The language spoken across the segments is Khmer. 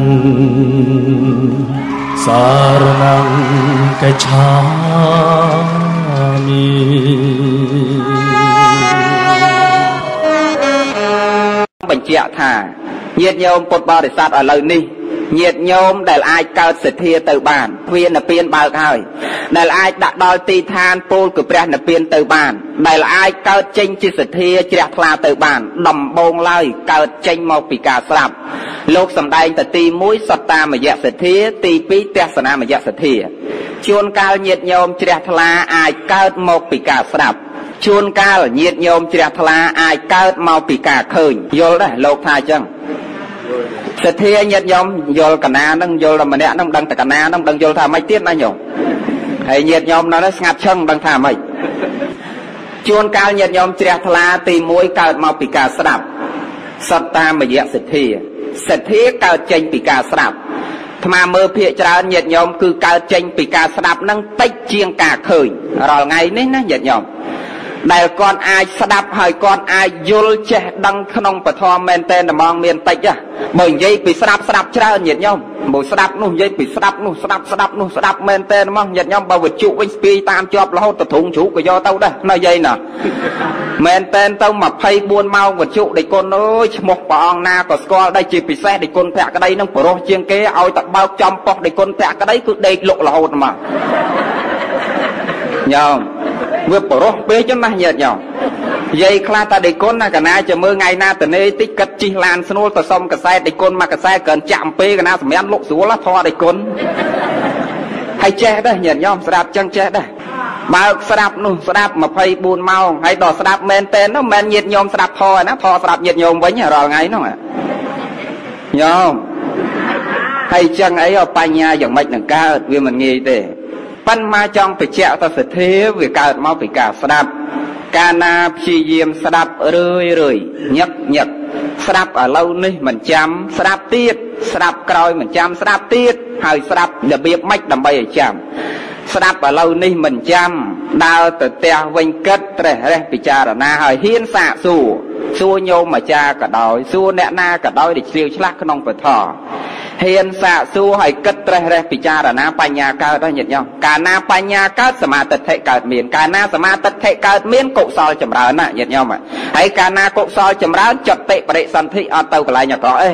ងសារណងកឆាមីបញ្ជាក់ថាញាតិញោមពុទ្ធបរិស័ទឥឡូវនេះ ញាតញោមដែលអាចកើតសទ្ធាទៅបានទ្វានិព្វានបើកហើយដែលអាចដាក់ដល់ទីឋានពោលគឺព្រះនិព្វានទៅបាន ដែលអាចកើតចេញជាសទ្ធាជ្រះថ្លាទៅបាន ដំបងឡើយកើតចេញមកពីការស្លាប់លោកសំដែងទៅទី1សត្តាមយៈសទ្ធា ទី2ទស្សនាមយៈសទ្ធាជួនកាលញាតញោមជ្រះថ្លាអាចកើតមកពីការស្លាប់ជួនកាលញាតញោមជ្រះថ្លាអាចកើតមកពីការឃើញយល់ដែរលោកថាអញ្ចឹង សទ្ធាញាតញោមយល់កណានឹងយល់តែម្នាក់នឹងដឹងតែកណានឹងដឹងយល់ថាម៉េចទៀតណាញោមហើយញាតញោមនៅនោះស្ងាត់ឈឹងដឹងថាម៉េចជួនកាលញាតញោមជ្រះថ្លាទី1កើតមកពីការស្ដាប់សត្តាមយៈសទ្ធាសទ្ធាកើតចេញពីការស្ដាប់ថ្មមើលភាកច្រើនញាតញោមគឺកើតចេញពីការស្ដាប់នឹងតិចជាងការឃើញរាល់ថ្ងៃនេះណាញាតញោម ដែលគាត់អាចស្ដាប់ហើយគាត់អាចយល់ចេះដឹងក្នុងពធមែនតែនហ្មងមានតិចបើនិយាយពីស្ដាប់ស្ដាប់ច្រើនញាតិញោមបើស្ដាប់នោះនិយាយពីស្ដាប់នោះស្ដាប់ស្ដាប់នោះស្ដាប់មែនតែនហ្មងញាតិញោមបើវជុវិញស្ពាយតាមជាប់រហូតទៅធុងជ្រូកក៏យកទៅដែរណាយាយណាមែនតែនទៅ24ម៉ោងវជុដេគុណអើយឈ្មោះព្រះអង្គណាក៏ស្គាល់ដែរជាពិសេសដេគុណភក្តីនឹងបរោះជាងគេឲ្យតបើកចំប៉ុស្តិ៍ដេគុណភក្តីគឺដេកលុករហូតហ្មងញោម វាបរោះពេកចឹងណាញាតិញោមយាយខ្លះតាដេគុណណាកណាจะមើលថ្ងៃណាតនេតិចគិតជិះឡានស្នួលទៅសុំកសែតដេគុណមកកសែតកើចាក់អំពេកណាសម្រាប់លុកស្រួលធေါ်ដេគុណហើយចេះដែរញាតិញោមស្ដាប់ចឹងចេះដែរបើកស្ដាប់នោះស្ដាប់24ម៉ោងហើយដល់ស្ដាប់មែនតែននោះមិនញាតញោមស្ដាប់ធរណាធរស្ដាប់ញាតញោមវិញរាល់ថ្ងៃនោះញោមហើយចឹងអីបញ្ញាយ៉ាងម៉េចនឹងកើតវាមិនងាយទេ ប៉ិនមកចង់បញ្ជាក់ទៅសទ្ធាវាកើតមកពីការស្ដាប់ កាលណាព្យាយាមស្ដាប់រឿយរឿយញឹកញឹកស្ដាប់ឥឡូវនេះមិនចាំស្ដាប់ទៀតស្ដាប់ក្រោយមិនចាំស្ដាប់ទៀតហើយស្ដាប់របៀបម៉េចដើម្បីឲ្យចាំស្ដាប់ឥឡូវនេះមិនចាំដើរទៅផ្ទះវិញគិតត្រេះរេះពិចារណាហើយហ៊ានសាកសួរ សួរញោមអាចារ្យក៏ដោយសួរអ្នកណាក៏ដោយដែលជ្រាវឆ្លាស់ក្នុងពធហ៊ានសាកសួរឲ្យគិតត្រេះរេះពិចារណាបញ្ញាកើតហើយញាតិញោមកាលណាបញ្ញាកើតសមាធិកើតមានកាលណាសមាធិកើតមានកុសលចម្រើនណាញាតិញោមហើយកាលណាកុសលចម្រើនចតិបរិសន្ធិអត់ទៅកន្លែងអាក្រក់ទេ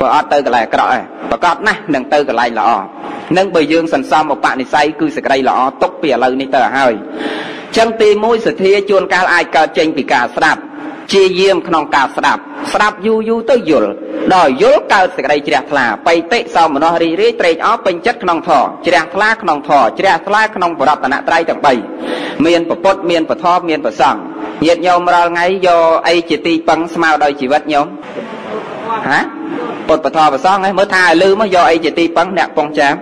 បើអត់ទៅកន្លែងអាក្រក់ទេប្រកបណាស់នឹងទៅកន្លែងល្អនឹងបើយើងសន្សំឧបនិស្ស័យគឺសក្តីល្អຕົកពីឥឡូវនេះទៅហើយចឹងទី1សទ្ធាជួនកាលអាចកើតចេញពីការស្ដាប់ ជាយាមក្នុងការស្ដាប់ស្ដាប់យូរយូរទៅយល់ដល់យល់កើតសេចក្តីជ្រះថ្លាបៃតិសោមនស្សរីរីត្រេកអរពេញចិត្តក្នុងធម៌ជ្រះថ្លាក្នុងធម៌ជ្រះថ្លាក្នុងបរតនត្រ័យទាំង3មានពពុទ្ធមានពធមានប្រសង្ឃញាតិញោមរាល់ថ្ងៃយកអីជាទីពឹងស្មើដោយជីវិតញោមហាពុទ្ធពធប្រសង្ឃឯងមើលថាឲ្យលឺមកយកអីជាទីពឹងអ្នកកំពុងចាម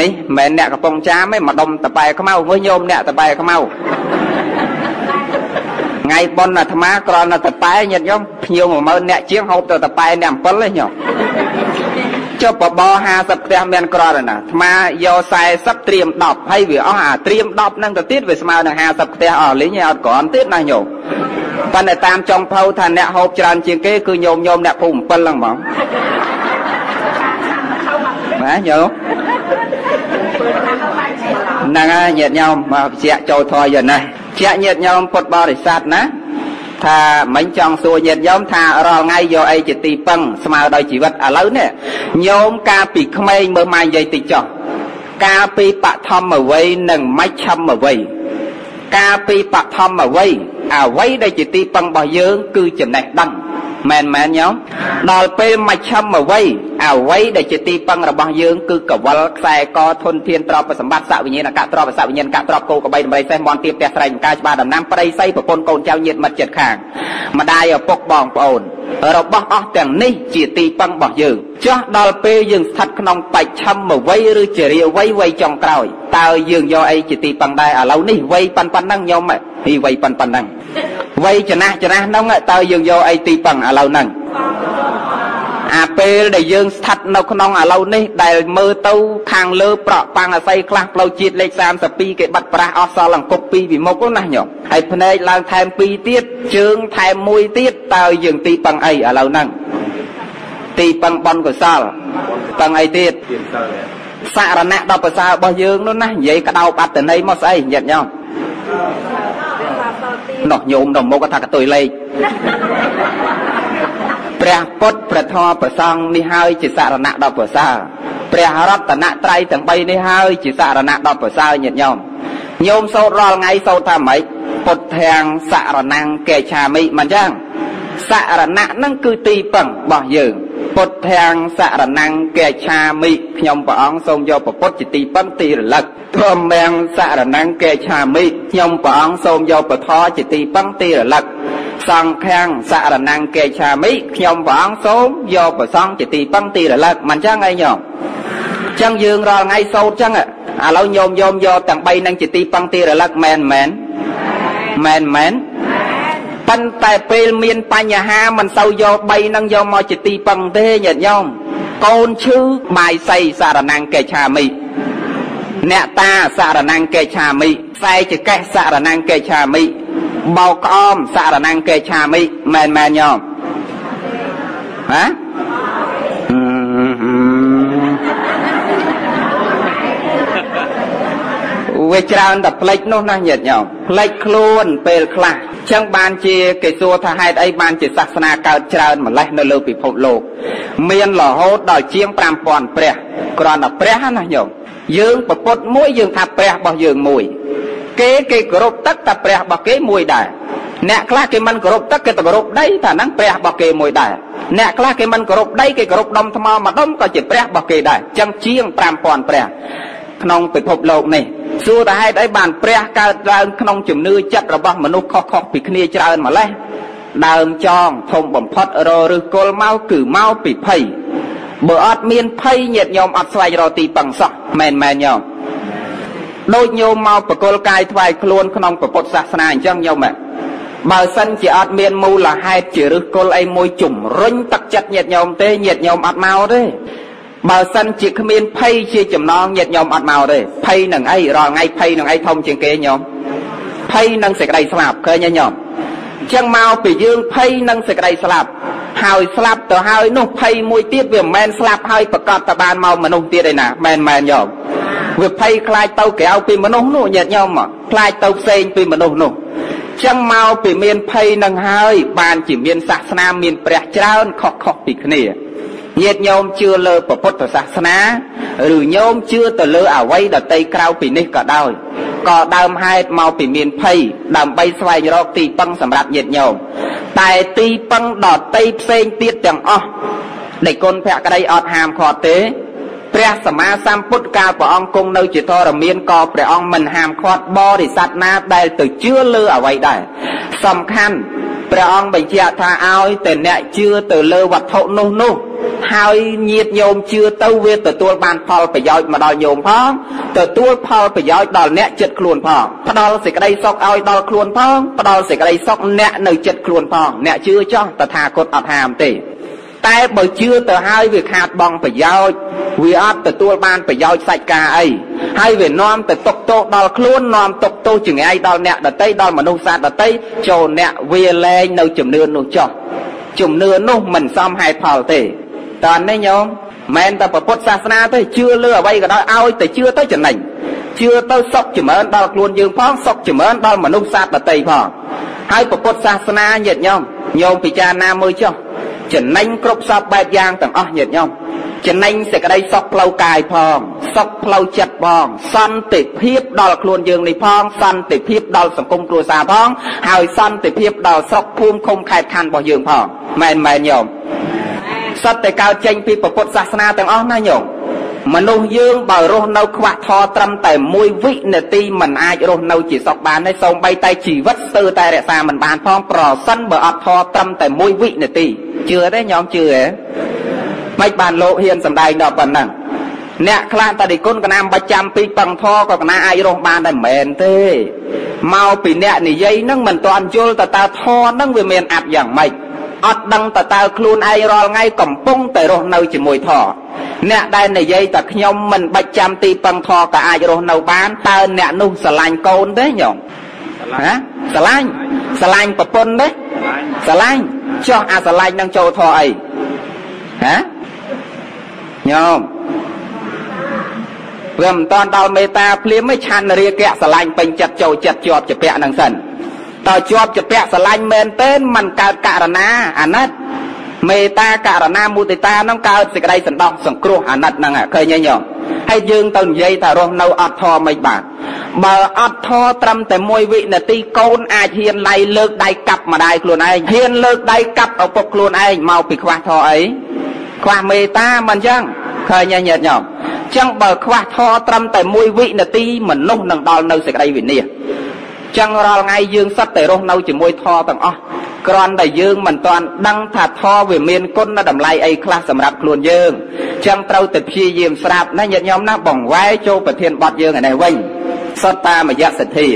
នេះមិនមែនអ្នកកំពុងចាមទេមកដុំតបែខ្មៅមើលញោមអ្នកតបែខ្មៅ ថ្ងៃប៉ុនអាត្មាគ្រាន់តែតប៉ែញាតិញោមភ្ញៀវ10000អ្នកជាងហូបទៅតប៉ែអ្នក7ទេញោមចុះបប50ផ្ទះមានក្រដល់ណាអាត្មាយក40ត្រៀម10ហើយវាអស់អាត្រៀម10ហ្នឹងទៅទៀតវាស្មើនឹង50ផ្ទះអស់លីងហើយអត់គ្រាន់ទៀតណាញោមប៉ុន្តែតាមចុងភៅថាអ្នកហូបច្រើនជាងគេគឺញោមញោមអ្នកភូមិ7ហ្នឹងហ្មងបាទញោមហ្នឹងហើយញាតិញោមមកបញ្ជាក់ចូលធរយណា ជាក់ញាតិញោមពុទ្ធបរិស័ទណាថាមិញចង់សួរញាតិញោមថារាល់ថ្ងៃយកអីជាទីពឹងស្មើដោយជីវិតឥឡូវនេះញោមកាលពីក្មេងមើលម៉ែនិយាយតិចចុះកាលពីបឋមវ័យនិងមជ្ឈមវ័យកាលពីបឋមវ័យអ្វីដែលជាទីពឹងរបស់យើង គឺចំណេះដឹង មែនមែនញោមដល់ពេលមជ្ឈមអ្វីអ្វីដែលជាទីពឹងរបស់យើងគឺកវលខ្សែកធនធានទ្រព្យសម្បត្តិសវិញ្ញាណកទ្រព្យសវិញ្ញាណកទ្រព្យគោកបីដំរីសេះមន់ទៀបផ្ទះស្រែងកាយច្បារដំណាំប្តីស័យប្រពន្ធកូនចៅញាតិមិត្តចិត្តខាងម្ដាយឪពុកបងប្អូនរបស់អស់ទាំងនេះជាទីពឹងរបស់យើងចោះដល់ពេលយើងស្ថិតក្នុងបច្ចឆមវ័យឬជារាវ័យវ័យចុងក្រោយតើយើងយកអីជាទីពឹងដែរឥឡូវនេះវ័យប៉ុណ្ណឹងញោមពីវ័យប៉ុណ្ណឹង វ័យចំណាស់ចំណាស់ហ្នឹងតើយើងយកអីទីពឹងឥឡូវហ្នឹងអាពេលដែលយើងស្ថិតនៅក្នុងឥឡូវនេះដែលមើលទៅខាងលើប្រក់ប៉ាំងអាស័យខ្លះផ្លូវជាតិលេខ32គេបាត់ប្រាស់អស់សល់អង្គប់ពីវិមុខណាញោមហើយភ្នែកឡើងថែម2ទៀតជើងថែម1ទៀតតើយើងទីពឹងអីឥឡូវហ្នឹងទីពឹងបនកុសលពឹងអីទៀតសរណៈដល់ប្រសើររបស់យើងនោះណានិយាយក្តោបអត្តន័យមកស្អីញាតិញោម នោះញោមដល់មុខថាកតុយលេខព្រះពុទ្ធព្រះធម៌ព្រះសង្ឃនេះហើយជាសរណៈដល់ប្រសើរព្រះរតនត្រ័យទាំង3នេះហើយជាសរណៈដល់ប្រសើរញាតិញោមញោមសូត្ររាល់ថ្ងៃសូត្រថាម៉េចពុទ្ធាំងសរណង្កេឆាមិមិនចឹងសរណៈហ្នឹងគឺទីពឹងរបស់យើង ពុទ្ធាំងសរណង្កេឆាមិខ្ញុំព្រះអង្គសូមយកប្រពុតជាទីពឹងទីរលឹកធម្មំសរណង្កេឆាមិខ្ញុំព្រះអង្គសូមយកពធជាទីពឹងទីរលឹកសង្ឃាំងសរណង្កេឆាមិខ្ញុំព្រះអង្គសូមយកប្រសង្ឃជាទីពឹងទីរលឹកមិនចឹងអីញោមចឹងយើងរាល់ថ្ងៃសូត្រចឹងឥឡូវញោមយោមយកទាំង3នឹងជាទីពឹងទីរលឹកមែនមែនមែនមែន ប៉ុន្តែពេលមានបញ្ហាមិនសូវយក3នឹងយកមកជាទីពឹងទេញាតិញោមកូនឈឺបាយសីសារណង្កេឆាមិអ្នកតាសារណង្កេឆាមិខ្សែចកេះសារណង្កេឆាមិបោកក្អមសារណង្កេឆាមិមែនមែនញោមហ៎ វាច្រើនតែផ្លេចនោះណាញាតិញោមផ្លេចខ្លួនពេលខ្លះចឹងបានជាគេសួរថាហេតុអីបានជាសាសនាកើតច្រើនម្លេះនៅលើពិភពលោក មានរហូតដល់ជាង5000ព្រះគ្រាន់តែព្រះណាញោមយើងប្រពុតមួយយើងថាព្រះរបស់យើងមួយ គេគេគោរពទឹកតែព្រះរបស់គេមួយដែរអ្នកខ្លះគេមិនគោរពទឹកគេទៅគោរពដីថាហ្នឹងព្រះរបស់គេមួយដែរអ្នកខ្លះគេមិនគោរពដីគេគោរពដុំថ្មមួយដុំក៏ជាព្រះរបស់គេដែរចឹងជាង5000ព្រះ ក្នុងពិភពលោកនេះសួរតែហេតុអីបានព្រះកើតឡើងក្នុងជំនឿចិត្តរបស់មនុស្សខុសៗពីគ្នាច្រើនម្លេះដើមចងធំបំផុតរឬគល់មកគឺមកពីភ័យបើអត់មានភ័យញាតញោមអត់ស្វែងរកទីពឹងសោះមែនមែនញោមដូចញោមមកបកលកាយថ្វាយខ្លួនក្នុងពុទ្ធសាសនាអញ្ចឹងញោមបើសិនជាអត់មានមូលហេតុជាឫសគល់អីមួយជំរុញទឹកចិត្តញាតញោមទេញាតញោមអត់មកទេ បើសិនជាគ្មានភ័យជាចំណងញាតញោមអត់មកទេភ័យនឹងអីរាល់ថ្ងៃភ័យនឹងអីធំជាងគេញោមភ័យនឹងសេចក្តីស្លាប់ឃើញទេញោមអញ្ចឹងមកពីយើងភ័យនឹងសេចក្តីស្លាប់ហើយស្លាប់ទៅហើយនោះភ័យមួយទៀតវាមិនមែនស្លាប់ហើយប្រកាសតែបានមកមនុស្សទៀតឯណាមែនមែនញោមវាភ័យខ្លាចទៅក្រៅពីមនុស្សនោះញាតញោមខ្លាចទៅផ្សេងពីមនុស្សនោះចឹងមកពីមានភ័យនឹងហើយ បានជាមានសាសនាមានព្រះច្រើនខុសៗពីគ្នា ញាតិញោមជឿលើពុទ្ធសាសនាឬញោមជឿទៅលើអវ័យដតីក្រៅពីនេះក៏ដោយក៏ដើមហេតុមកពីមានភ័យដើម្បីស្វែងរកទីពឹងសម្រាប់ញាតិញោមតែទីពឹងដតីផ្សេងទៀតទាំងអស់ដែលគុណភក្តីអត់ហាមឃាត់ទេព្រះសម្មាសម្ពុទ្ធកាលព្រះអង្គគង់នៅជាធរមានក៏ព្រះអង្គមិនហាមឃាត់បរិស័ទណាដែលទៅជឿលើអ្វីដែរសំខាន់ព្រះអង្គបញ្ជាក់ថាឲ្យតែអ្នកជឿទៅលើវត្ថុនោះនោះ ហើយញាតញោមជឿទៅវាទទួលបានផលប្រយោជន៍មកដល់ញោមផងទទួលផលប្រយោជន៍ដល់អ្នកចិត្តខ្លួនផងផ្ដល់សេចក្តីសុខឲ្យដល់ខ្លួនផងផ្ដល់សេចក្តីសុខអ្នកនៅចិត្តខ្លួនផងអ្នកជឿចោះតថាគតអត់ហាមទេតែបើជឿទៅហើយវាខាតបងប្រយោជន៍វាអត់ទទួលបានប្រយោជន៍សាច់ការអីហើយវានាំទៅຕົកទោសដល់ខ្លួននាំຕົកទោសចង្រៃដល់អ្នកដតីដល់មនុស្សសាស្ត្រដតីចូលអ្នកវាលែងនៅជំនឿនោះចោះជំនឿនោះមិនសមហេតុផលទេ តើនេះញោមមិនតែពុទ្ធសាសនាទេជឿលើអ្វីក៏ដោយឲ្យតែជឿទៅចំណេញជឿទៅសុខចម្រើនដល់ខ្លួនយើងផងសុខចម្រើនដល់មនុស្សសាស្ត្រដតីផងហើយពុទ្ធសាសនាញាតិញោមញោមពិចារណាមើលចុះចំណេញគ្រប់សពបែបយ៉ាងទាំងអស់ញាតិញោមចំណេញសេចក្តីសុខផ្លូវកាយផងសុខផ្លូវចិត្តផងសន្តិភាពដល់ខ្លួនយើងនេះផងសន្តិភាពដល់សង្គមគ្រួសារផងហើយសន្តិភាពដល់ស្រុកភូមិឃុំខេត្តខណ្ឌរបស់យើងផងមែនមែនញោម សុទ្ធតែកើតចេញពីពុទ្ធសាសនាទាំងអស់ណាញោមមនុស្សយើងបើរស់នៅខ្វះធម៌ត្រឹមតែមួយវិនាទីមិនអាចរស់នៅជាសុខបានទេសូម្បីតែជីវិតស្ទើរតែរក្សាមិនបានផងប្រសិនបើអត់ធម៌ត្រឹមតែមួយវិនាទីជឿទេញោមជឿទេមិនបានលោកហ៊ានសំដែងដល់ប៉ុណ្ណឹងអ្នកខ្លះតនិគុណកណាមិនបាច់ចាំពីពឹងធរក៏កណាអាចរស់បានដែរមិនមែនទេមកពីអ្នកនិយាយហ្នឹងមិនទាន់យល់តើតើធរហ្នឹងវាមានអត្តយ៉ាងម៉េច អត់ដឹងតើតើខ្លួនឯងរាល់ថ្ងៃកំពុងតែរស់នៅជាមួយធរអ្នកដែលនិយាយតែខ្ញុំមិនបាច់ចាំទីពឹងធរក៏អាចរស់នៅបានតើអ្នកនោះស្រឡាញ់កូនទេញោមណាស្រឡាញ់ស្រឡាញ់ប្រពន្ធទេស្រឡាញ់ចោះអាស្រឡាញ់នឹងចូលធរអីហ៎ញោមវាមិនតាន់ដល់មេត្តាភ្លាមមិនឆានរាគៈស្រឡាញ់ពេញចិត្តចូលចិត្តជាប់ជាពាក់នឹងសិន តើជាប់ជាពាក់ស្រឡាញ់មែនទេมันកើតករណាអាណិតមេត្តាករណាមុទិតានឹងកើតសេចក្តីសន្តោសសង្គ្រោះអាណិតហ្នឹងឃើញទេញោមហើយយើងទៅនិយាយថារស់នៅអត់ធម៌មិនបាទបើអត់ធម៌ត្រឹមតែមួយវិនាទីកូនអាចហ៊ានឡៃលើកដៃកាប់ម្ដាយខ្លួនឯងហ៊ានលើកដៃកាប់ឪពុកខ្លួនឯងមកពីខ្វះធម៌អីខ្វះមេត្តាមិនអញ្ចឹងឃើញទេញាតិញោមចឹងបើខ្វះធម៌ត្រឹមតែមួយវិនាទីមនុស្សនឹងដល់នៅសេចក្តីវិនាស ចឹងរាល់ថ្ងៃយើងសិតតែរស់នៅជាមួយធម៌ទាំងអស់គ្រាន់តែយើងមិនទាន់ដឹងថាធម៌វាមានគុណតម្លៃអីខ្លះសម្រាប់ខ្លួនយើងចឹងត្រូវតែព្យាយាមស្ដាប់ណាញាតិញោមណាបង្វែរចូលប្រធានបទយើងឯនេះវិញសតតាមយៈសទ្ធា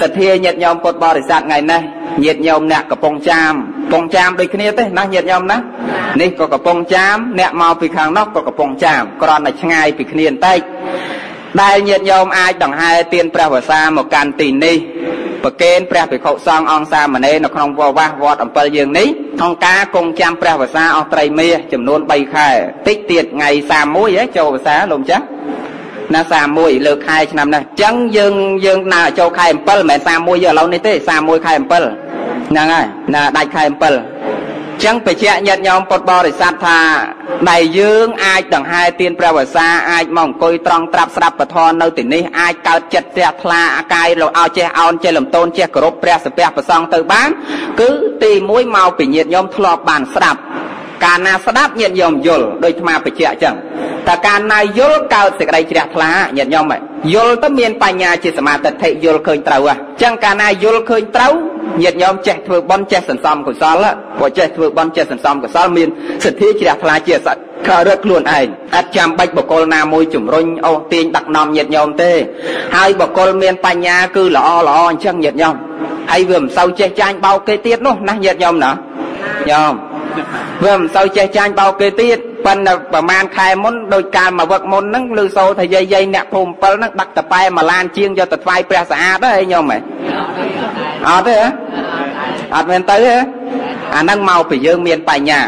សទ្ធាញាតិញោមពុទ្ធបរិស័ទថ្ងៃនេះញាតិញោមអ្នកកំពង់ចាមកំពង់ចាមដូចគ្នាទេណាញាតិញោមណានេះក៏កំពង់ចាមអ្នកមកពីខាងនោះក៏កំពង់ចាមគ្រាន់តែឆ្ងាយពីគ្នាបន្តិច ដែលញាតិញោមអាចដង្ហែទានព្រះវសាមកកាន់ទីនេះប្រកេនព្រះភិក្ខុសង្ឃអង្គសាមណេរនៅក្នុងវត្តវាស់វត្តអំពិលយើងនេះក្នុងការគង់ចាំព្រះវសាអស់ត្រីមាសចំនួន3ខែតិចទៀតថ្ងៃ31ហ៎ចូលវសាលោកចាស់ណា31លើខែឆ្នាំនេះអញ្ចឹងយើងយើងណាចូលខែ7មិនមែន31យកឥឡូវនេះទេ31ខែ7ហ្នឹងហើយណាដាច់ខែ7 ចឹងបច្ចៈញាតិញោមពុទ្ធបរិស័ទថាដែលយើងអាចដង្ហែទានព្រះវសាអាចមកអង្គុយត្រង់ត្រាប់ស្ដាប់ពធនៅទីនេះអាចកើតចិត្តផ្ទះថ្លាអាកាយលោឲ្យចេះអោនចេះលំទោនចេះគោរពព្រះសពះប្រសង់ទៅបាន គឺទី1មកពីញាតិញោមធ្លាប់បានស្ដាប់កាលណាស្ដាប់ញាតិញោមយល់ដោយអាបច្ចៈអញ្ចឹងតែកាលណាយល់កើតសេចក្តីជ្រះថ្លាញាតិញោម យល់ទៅមានបញ្ញាជាសមាទិដ្ឋិយល់ឃើញត្រូវហ៎អញ្ចឹងកាលណាយល់ឃើញត្រូវញាតិញោមចេះធ្វើបន់ចេះសន្សំកុសលព្រោះចេះធ្វើបន់ចេះសន្សំកុសលមានសទ្ធាជ្រះថ្លាជាសត្វខរឹកខ្លួនឯងអត់ចាំបាច់បកលណាមួយជំរុញអូសទាញដាក់នាំញាតិញោមទេ ហើយបកលមានបញ្ញាគឺល្អល្អអញ្ចឹងញាតិញោមហើយវាមិនសូវចេះចាញ់បោកគេទៀតនោះណាញាតិញោមណាញោមវាមិនសូវចេះចាញ់បោកគេទៀត ប៉ុន្តែប្រហែលខែមុនដោយកាលមកវឹកមុនហ្នឹងឮសូរថាយាយយាយអ្នកភូមិ7ហ្នឹងដាក់តប៉ែមួយឡានជាងយកទៅថ្វាយព្រះស្អាតហ៎ញោមហ៎អត់ទេហ៎អត់មែនទៅទេអាហ្នឹងមកពីយើងមានបញ្ញា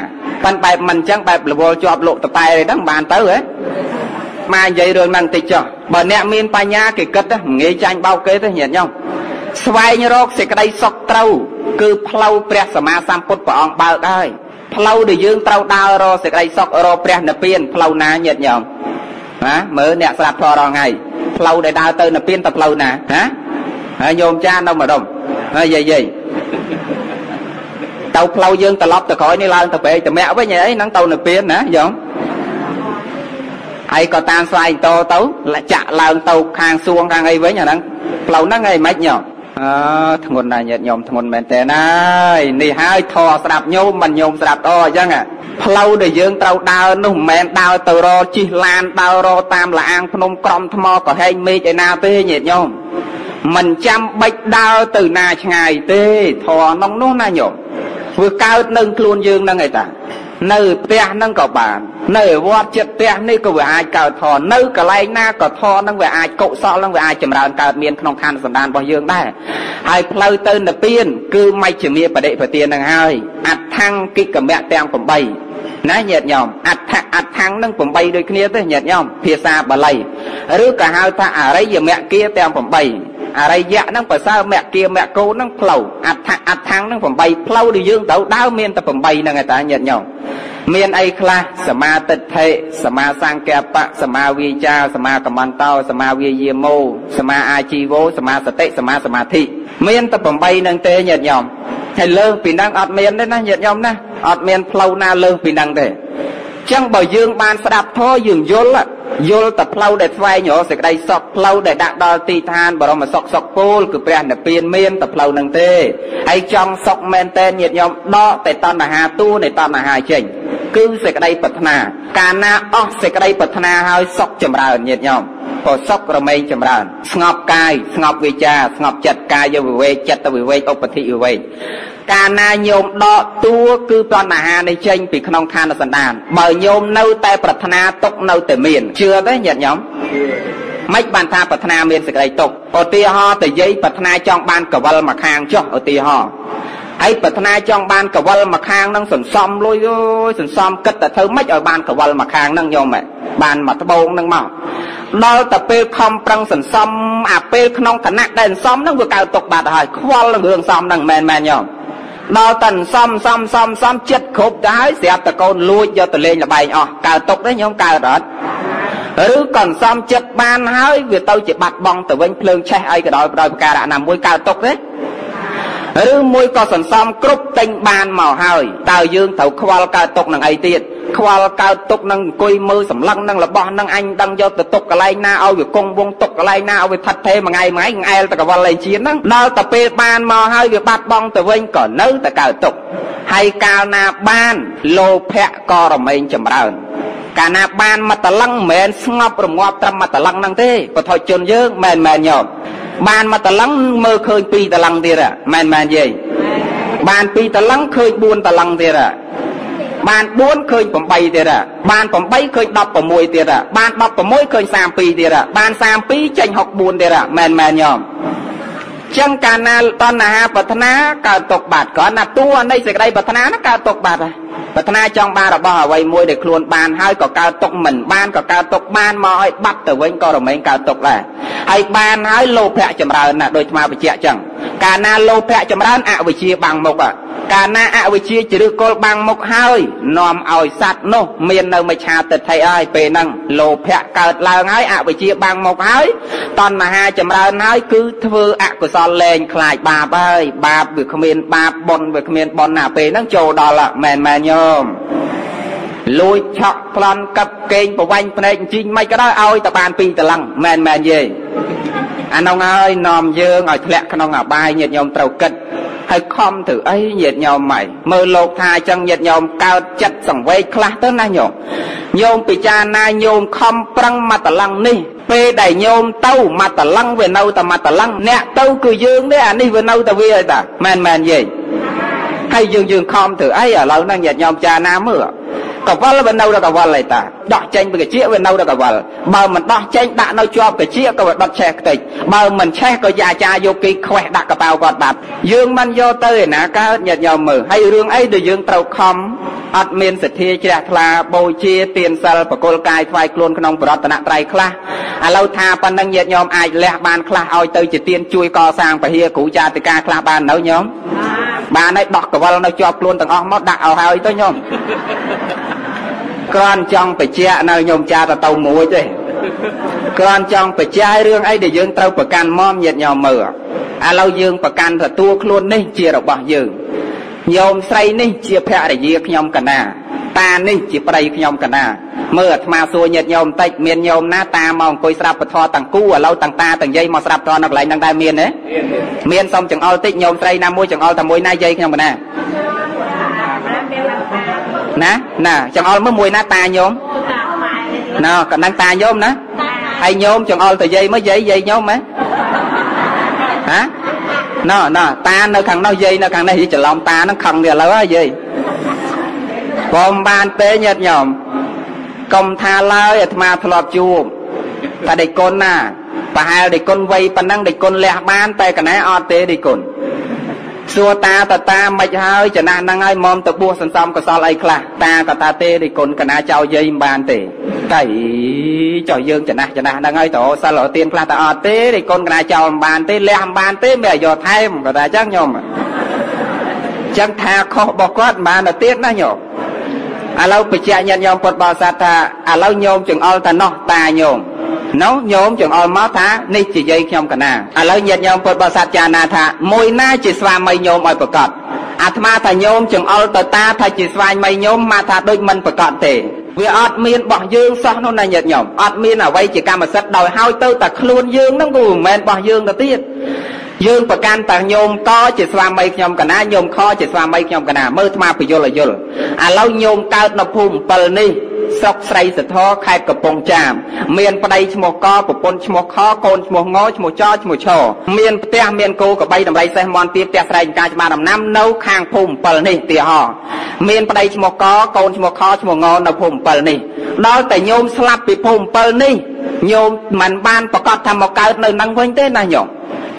ប៉ិនបែបមិនអញ្ចឹងបែបរវល់ជាប់លោកតប៉ែទេហ្នឹងបានទៅហ៎មកនិយាយរឿងហ្នឹងតិចចុះបើអ្នកមានបញ្ញាគេគិតមិនងាយចាញ់បោកគេទេញាតិញោមស្វែងរកសេចក្តីសុខត្រូវ គឺផ្លូវព្រះសម្មាសម្ពុទ្ធព្រះអង្គបើកហើយ ផ្លូវដែលយើងត្រូវដើររកសេចក្តីសុខរកព្រះនិព្វានផ្លូវណាញាតិញោមណាមើលអ្នកស្ដាប់ធម៌រងថ្ងៃផ្លូវដែលដើរទៅនិព្វានទៅផ្លូវណាណាហើយញោមចានៅម្ដុំហើយយាយយាយទៅផ្លូវយើងត្រឡប់ទៅក្រោយនេះឡើងទៅពេកតម្រាក់វិញអីហ្នឹងទៅនិព្វានណាញោមហើយក៏តាមស្វែងតទៅចាក់ឡើងទៅខាងសួងខាងអីវិញអាហ្នឹងផ្លូវហ្នឹងឯងមិនញោម អើធ្ងន់ណាស់ញាតិញោមធ្ងន់មែនតើណាយនេះហើយធေါ်ស្ដាប់ញោមមិនញោមស្ដាប់តអញ្ចឹងផ្លូវដែលយើងត្រូវដើរនោះមិនមែនដើរទៅរជិះឡានដើររតាមលាអាងភ្នំក្រំថ្មក៏ហែងមេឃឯណាទេញាតិញោមមិនចាំបាច់ដើរទៅណាឆ្ងាយទេធေါ်ក្នុងនោះណាញោមធ្វើកើតនឹងខ្លួនយើងហ្នឹងឯតា នៅផ្ទះហ្នឹងក៏បាន នៅវត្តចិត្តផ្ទះនេះក៏វាអាចកើតធននៅកន្លែងណាក៏ធនហ្នឹងវាអាចកុសលហ្នឹងវាអាចចម្រើនកើតមានក្នុងខណ្ឌសន្តានរបស់យើងដែរហើយផ្លូវទៅនិព្វាន គឺមជ្ឈមាបដិបទានហ្នឹងហើយអដ្ឋង្គកិកមៈទាំង8ណាញាតិញោមអដ្ឋអដ្ឋង្គនឹង8ដូចគ្នាទេញាតិញោមភាសាបាលីឬក៏ហៅថាអរិយមគ្គទាំង8 អរិយៈហ្នឹងប្រសើរមគ្គមគ្គោហ្នឹងផ្លូវអដ្ឋអដ្ឋាំងហ្នឹង8ផ្លូវដែលយើងត្រូវដើរមានតែ8ហ្នឹងឯតាញាតិញោមមានអីខ្លះសមាទិដ្ឋិសមាសង្កបៈសមាវិចាសមាកមន្តោសមាវិយាមោសមាអាជីវោសមាសតិសមាសមាធិមានតែ8ហ្នឹងទេញាតិញោមហើយលើសពីហ្នឹងអត់មានទេណាញាតិញោមណាអត់មានផ្លូវណាលើសពីហ្នឹងទេចឹងបើយើងបានស្ដាប់ធម៌យើងយល់ យល់តែផ្លូវដែលស្វែងរកសេចក្តីសុខផ្លូវដែលដាក់ដល់ទីឋានបរមសុខសុខពូលគឺព្រះនិព្វានមានតែផ្លូវនឹងទេហើយចង់សុខមែនតែញាតិញោមដកតែតណ្ហាតួនៃតណ្ហាចេញគឺសេចក្តីប្រាថ្នាកាលណាអស់សេចក្តីប្រាថ្នាហើយសុខចម្រើនញាតិញោមក៏សុខរមែងចម្រើន ស្ងប់កាយស្ងប់វាចាស្ងប់ចិត្តកាយវិវេកចិត្តវិវេកឧបតិវិវេក កាលណាញោមដកតួគឺតណ្ហានេះចេញពីក្នុងខណ្ឌសន្តាន បើញោមនៅតែប្រាថ្នាទុកនៅតែមានជឿទេញាតិញោមមិនបានថាប្រាថ្នាមានសេចក្តីទុកឧទាហរណ៍តយាយប្រាថ្នាចង់បានកវលមួយខាងចុះឧទាហរណ៍ហើយប្រាថ្នាចង់បានកវលមកខាងហ្នឹងសន្សំលុយអើយសន្សំគិតតែធ្វើម៉េចឲ្យបានកវលមកខាងហ្នឹងញោមបានមកត្បូងហ្នឹងមកដល់តែពេលខំប្រឹងសន្សំអាពេលក្នុងឋានៈដែលសន្សំហ្នឹងវាកើតຕົកបាត់ហើយខ្វល់នឹងរឿងសំហ្នឹងមែនមែនញោម ដល់តែសំសំសំសំចិត្តគ្រប់ទៅហើយស្រាប់តែកូនលួចយកទៅលេងលបែងអស់កើតຕົកទេញោមកើតអត់ឬក៏សំចិត្តបានហើយវាទៅជាបាត់បង់ទៅវិញភ្លើងឆេះអីក៏ដោយដោយប្រការៈណាមួយកើតຕົកទេឬមួយក៏សន្សំគ្រប់ទិញបានមកហើយតើយើងត្រូវខ្វល់កើតទុកនឹងអីទៀត ខ្វល់កើតទុកនឹងអង្គុយមើលសម្លឹងនឹងរបស់នឹងអញដឹងយកទៅទុកកន្លែងណាឲ្យវាគង់វងទុកកន្លែងណាឲ្យវាថិតថេរមួយថ្ងៃមួយថ្ងៃងែលទៅកវលលេងជៀនហ្នឹងដល់តែពេលបានមកហើយវាបាត់បង់ទៅវិញក៏នៅតែកើតទុកហើយកាលណាបានលោភៈក៏រមែងចម្រើនកាលណាបានមកតលឹងមិនមែនស្ងប់រងាប់ត្រឹមមកតលឹងហ្នឹងទេបថុជនយើងមិនមែនញោមបានមកតលឹងមើលឃើញពីរតលឹងទៀតមែនមែនយាយបានពីរតលឹងឃើញ4តលឹងទៀត បាន4ឃើញ8ទៀតបាន8ឃើញ16ទៀតបាន16ឃើញ32ទៀតបាន32ចេញ64ទៀតមែនមែនញោមចឹងកាលណាតណ្ហាប្រាថ្នាកើតទុកបាត់គ្រាន់តែតួនៃសេចក្តីប្រាថ្នាហ្នឹងកើតទុកបាត់ហើយប្រាថ្នាចង់បានរបស់អ្វីមួយដែលខ្លួនបានហើយក៏កើតទុកមិនបានក៏កើតទុកបានមកឲ្យបាត់ទៅវិញក៏រមែងកើតទុកដែរហើយបានហើយលោភៈចម្រើនណាដូចស្មាបញ្ជាក់ចឹងកាលណាលោភៈចម្រើនអវិជ្ជាបាំងមុខ កាលណាអវិជ្ជាជ្រឹះគល់បាំងមុខហើយនាំឲ្យសត្វនោះ មាននៅមច្ឆាទិដ្ឋិហើយពេលហ្នឹងលោភៈកើតឡើងហើយអវិជ្ជាបាំងមុខហើយតណ្ហាចម្រើនហើយគឺធ្វើអកុសលលែងខ្លាចបាបហើយបាបវាគ្មានបាបបុណ្យវាគ្មានបុណ្យណាពេលហ្នឹងចូលដល់មែនមែនញោមលួចឆក់ប្លន់កឹបកេងប្រវាញ់ភ្នែកជីងមិនក៏ដោយឲ្យតែបានពីរតឡឹងមែនមែនយេអានោះហើយនាំយើងឲ្យធ្លាក់ក្នុងអបាយញាតិញោមត្រូវគិត ហើយខំទៅអីញាតិញោមម៉ៃមើលលោកថាអញ្ចឹងញាតិញោមកើតចិត្តសង្វេគខ្លះទៅណាញោមញោមពិចារណាញោមខំប្រឹងមកតឡឹងនេះពេលដែលញោមទៅមកតឡឹងវានៅតែមកតឡឹងអ្នកទៅគឺយើងទេអានេះវានៅតែវាឯតាមែនមែនយេហើយយើងយើងខំធ្វើអីឥឡូវហ្នឹងញាតិញោមចារណាមើល កវលវានៅដល់កវលឯតាដោះចេញពីកជាវានៅដល់កវលបើមិនដោះចេញដាក់នៅជាប់កជាក៏វាដុតឆេះខ្ទេចបើមិនឆេះក៏ជាអាចារ្យយកគេខ្វេះដាក់កប៉ៅគាត់បាត់យើងមិនយកទៅឯណាកើតញាតិញោមមើលហើយរឿងអីដែលយើងត្រូវខំអត់មានសទ្ធាជ្រះថ្លាបូជាទានសិលបកុលកាយថ្វាយខ្លួនក្នុងបរតនត្រ័យខ្លះឥឡូវថាប៉ុណ្ណឹងញាតិញោមអាចលះបានខ្លះឲ្យទៅជាទានជួយកសាងពហិគ្រូចាតិកាខ្លះបាននៅញោមបាន ហើយដោះកវលនៅជាប់ខ្លួនទាំងអស់មកដាក់ឲ្យហើយទៅញោមគ្រាន់ចង់បញ្ជាក់នៅញោមចាទៅទៅមួយទេគ្រាន់ចង់បញ្ជាក់រឿងអីដែលយើងត្រូវប្រកាន់មមញាតញោមមើលឥឡូវយើងប្រកាន់ទទួលខ្លួននេះជារបស់យើង ញោមស្រីនេះជាភរិយាខ្ញុំកណាតានេះជាប្តីខ្ញុំកណាមើលអាត្មាសួរញាតញោមបន្តិចមានញោមណាតាមកអង្គុយស្រាប់ពធទាំងគូឥឡូវទាំងតាទាំងយាយមកស្រាប់ធនៅកន្លែងហ្នឹងដែរមានទេមានសុំចង្អុលតិចញោមស្រីណាមួយចង្អុលតែមួយណាយាយខ្ញុំកណាណាណាចង្អុលមើលមួយណាតាញោមណ៎កណ្ដឹងតាញោមណាហើយញោមចង្អុលទៅយាយមើលយាយយាយញោមហ៎ហា ណ៎ណ៎តានៅខាងនោះយាយនៅខាងនេះច្រឡំតាហ្នឹងខឹងនេះឥឡូវហើយយាយបងបានទេញាតិញោមកុំថាឡើយអាត្មាធ្លាប់ជួបតែដេគុណណាប្រហែលដេគុណវ័យប៉ុណ្ណឹងដេគុណលះបាន តែកណែអត់ទេដេគុណ សួរតាតតាមិនហើយចំណាស់ហ្នឹងហើយមុំទៅបួសសន្សំកុសលអីខ្លះតាក៏តាទេរិគុណកណាចៅយាយមិនបានទេតែចៅយើងចំណាស់ចំណាស់ហ្នឹងហើយតើសិលទៀនខ្លះតើអត់ទេរិគុណកណាចៅមិនបានទេលះមិនបានទេមិនយកថែមក៏ថាអញ្ចឹងញោមអញ្ចឹងថាខុសរបស់គាត់មិនបានទៅទៀតណាញោមឥឡូវបញ្ជាក់ញាតិញោមពុទ្ធបរិស័ទថាឥឡូវញោមចង្អុលតែនោះតាញោម នោះញោមចង្អុលមកថានេះជាយាយខ្ញុំកណាឥឡូវញាតិញោមពុទ្ធបរិស័ទចារណាថាមួយណាជាស្វាមីញោមឲ្យប្រកាសអាត្មាថាញោមចង្អុលទៅតាថាជាស្វាមីញោមមកថាដូចមិនប្រកាសទេវាអត់មានរបស់យើងសោះនោះណាញាតិញោមអត់មានអ្វីជាកម្មសិទ្ធិដោយហើយទៅតែខ្លួនយើងហ្នឹងគឺមិនមែនរបស់យើងទៅទៀតយើងប្រកាន់តាញោមកជាស្វាមីខ្ញុំកណាញោមខជាស្វាមីខ្ញុំកណាមើលថ្មពយលយល់ឥឡូវញោមកើតនៅភូមិ7នេះ ស្រុកស្រីសធរខេត្តកំពង់ចាមមានប្តីឈ្មោះកប្រពន្ធឈ្មោះខកូនឈ្មោះងឈ្មោះចឈ្មោះឆមានផ្ទះមានគោក្របីដំរីសេះមន់ទាផ្ទះស្រែកការច្បារដំណាំនៅខាងភូមិ7នេះទីហោមានប្តីឈ្មោះកកូនឈ្មោះខឈ្មោះងនៅភូមិ7នេះដល់តែញោមស្លាប់ពីភូមិ7នេះញោមមិនបានប្រកាសថាមកកើតនៅនឹងវិញទេណាញោម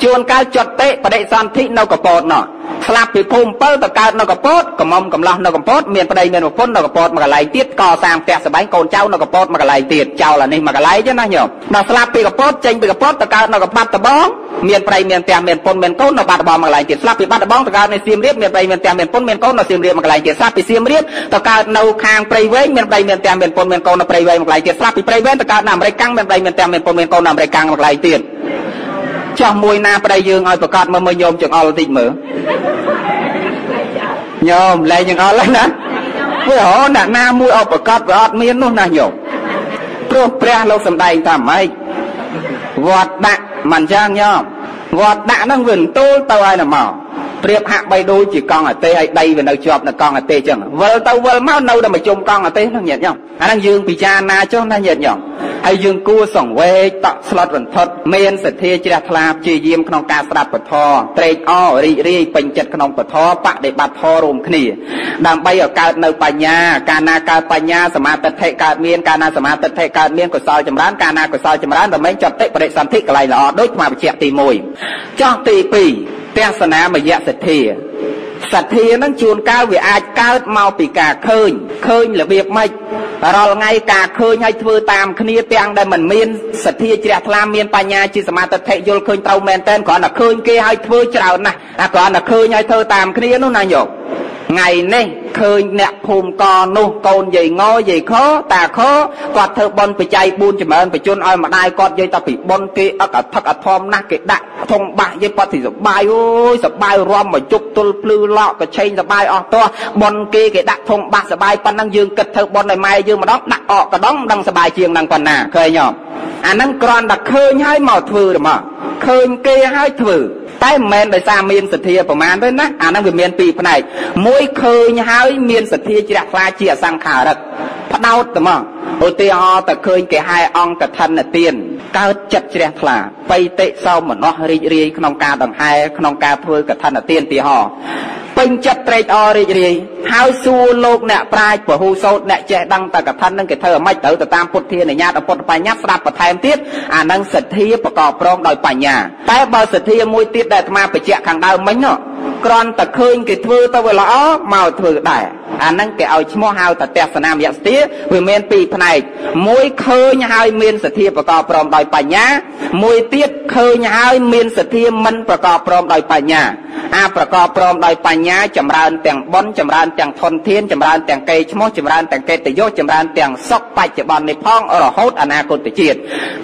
ជួនកាលចុតតិបដិសន្ធិនៅកពតនោះស្លាប់ពីភូមិ7ទៅកើតនៅកពតកំមុំកំឡោះនៅកពតមានប្តីមានប្រពន្ធនៅកពតមួយកន្លែងទៀតកសាងផ្ទះសម្បែងកូនចៅនៅកពតមួយកន្លែងទៀតចោលអានេះមួយកន្លែងទេណាញោមដល់ស្លាប់ពីកពតចេញពីកពតទៅកើតនៅកបាត់ដបងមានប្តីមានផ្ទះមានប្រពន្ធមានកូននៅបាត់ដបងមួយកន្លែងទៀតស្លាប់ពីបាត់ដបងទៅកើតនៅសៀមរាបមានប្តីមានផ្ទះមានប្រពន្ធមានកូននៅសៀមរាបមួយកន្លែងទៀតស្លាប់ពីសៀមរាបទៅកើតនៅខាងព្រៃវែងមានប្តីមានផ្ទះមានប្រពន្ធមានកូននៅព្រៃវែងមួយកន្លែងទៀតស្លាប់ពីព្រៃវែងទៅកើតនៅអាមេរិកកាំងមានប្តីមានផ្ទះមានប្រពន្ធមានកូននៅអាមេរិកកាំងមួយកន្លែងទៀត ចោះមួយណាប្តីយើងឲ្យប្រកាសមើលមើលញោមចង្អុលតិចមើលញោមលែងចង្អុលណាវាហោអ្នកណាមួយឲ្យប្រកាសវាអត់មាននោះណាញោមព្រោះព្រះលោកសំដែងថាម៉េចវត្តដាក់មិនយ៉ាងញោមវត្តដាក់ហ្នឹងវាទូលទៅឲ្យណាមក ប្រៀបហាក់បីដូចជាកង់អាទេសឲ្យដីវានៅជាប់នៅកង់អាទេសចឹងវិលទៅវិលមកនៅតែមកជុំកង់អាទេសហ្នឹងញាតិញោមអាហ្នឹងយើងពិចារណាចុះណាញាតិញោមហើយយើងគួរសង្វេគតក់ស្លុតរន្ធត់មានសទ្ធាជ្រះថ្លាព្យាយាមក្នុងការស្ដាប់ពធត្រេកអររីករាយពេញចិត្តក្នុងពធបដិបត្តិធម៌រួមគ្នាដើម្បីឲ្យកើតនៅបញ្ញាកាលណាកើតបញ្ញាសមាធិកើតមានកាលណាសមាធិកើតមានកុសលចម្រើនកាលណាកុសលចម្រើនរមែងចត់តិបរិសន្ធិកន្លែងល្អដូចស្មាបច្ចៈទី1ចោះទី2 ទស្សនាមយៈសទ្ធាសទ្ធានឹងជួនកាលវាអាចកើតមកពីការឃើញឃើញរបៀបម៉េចរាល់ថ្ងៃការឃើញឲ្យធ្វើតាមគ្នាទាំងដែលមិនមានសទ្ធាជ្រះថ្លាមានបញ្ញាជាសមាធិយល់ឃើញត្រូវមែនតើគ្រាន់តែឃើញគេឲ្យធ្វើច្រើនណាស់អាគ្រាន់តែឃើញឲ្យធ្វើតាមគ្នានោះណាញោម ថ្ងៃនេះឃើញអ្នកភូមិកនោះកូនយាយងយាយខតាខគាត់ធ្វើបន់បច្ច័យ4ចម្រើនបញ្ជនឲ្យម្ដាយគាត់យាយតែពីបន់គេអឹកអថឹកអធមណាស់គេដាក់ធំបាក់យាយគាត់ទីសបាយអូយសបាយរំមកជប់ទល់ភ្លឺឡក់កឆេងសបាយអស់តោះបន់គេគេដាក់ធំបាក់សបាយប៉ុណ្ណឹងយើងគិតធ្វើបន់ឲ្យម៉ែយើងម្ដងដាក់អកកដងដឹងសបាយជាងនឹងប៉ុណ្ណាឃើញអត់អាហ្នឹងគ្រាន់តែឃើញហើយមកធ្វើទេមក ឃើញគេហើយធ្វើតែមិនមែនដោយសារមានសទ្ធាប្រមាណទេណាអាហ្នឹងវាមានពីរផ្នែកមួយឃើញហើយមានសទ្ធាជ្រះថ្លាជាអសង្ខារិកផ្ដោតទៅមកឧទាហរណ៍តែឃើញគេហែអង្គកឋិនទានកើតចិត្តជ្រះថ្លាបៃតិសោមនស្សរីករាយក្នុងការដង្ហែក្នុងការធ្វើកឋិនទានទីហោពេញចិត្តត្រេកអររីករាយហើយសួរលោកអ្នកប្រាជ្ញពហុសោតអ្នកចេះដឹងតកថានឹងគេធ្វើឲ្យម៉េចត្រូវទៅតាមពុទ្ធានុញ្ញាតអពុទ្ធបញ្ញត្តិស្ដាប់បន្ថែមទៀតអានឹងសទ្ធាប្រកបព្រមដោយបញ្ញាតែបើសទ្ធាមួយទៀតដែលអាត្មាបញ្ជាក់ខាងដើមមិញនោះ គ្រាន់តែឃើញគេធ្វើទៅវាល្អមកធ្វើដែរអាហ្នឹងគេឲ្យឈ្មោះហៅថាទស្សនាមយស្ទាវាមានពីរផ្នែកមួយឃើញហើយមានសទ្ធាប្រកបព្រមដោយបញ្ញា មួយទៀតឃើញហើយមានសទ្ធាមិនប្រកបព្រមដោយបញ្ញាអាប្រកបព្រមដោយបញ្ញាចម្រើនទាំងបុណ្យចម្រើនទាំងធនធានចម្រើនទាំងកេរឈ្មោះចម្រើនទាំងកិត្តិយសចម្រើនទាំងសុខបច្ចុប្បន្ននេះផងរហូតអនាគតជាតិ